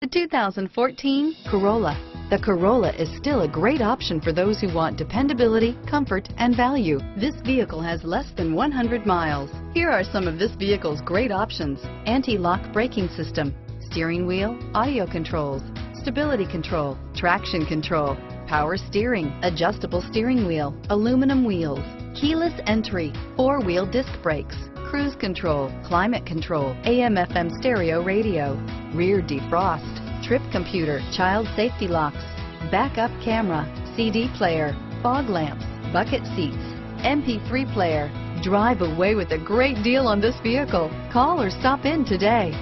The 2014 Corolla. The Corolla is still a great option for those who want dependability, comfort, and value. This vehicle has less than 100 miles. Here are some of this vehicle's great options. Anti-lock braking system, steering wheel, audio controls, stability control, traction control, power steering, adjustable steering wheel, aluminum wheels, keyless entry, four-wheel disc brakes, cruise control, climate control, AM FM stereo radio, rear defrost, trip computer, child safety locks, backup camera, CD player, fog lamps, bucket seats, MP3 player. Drive away with a great deal on this vehicle. Call or stop in today.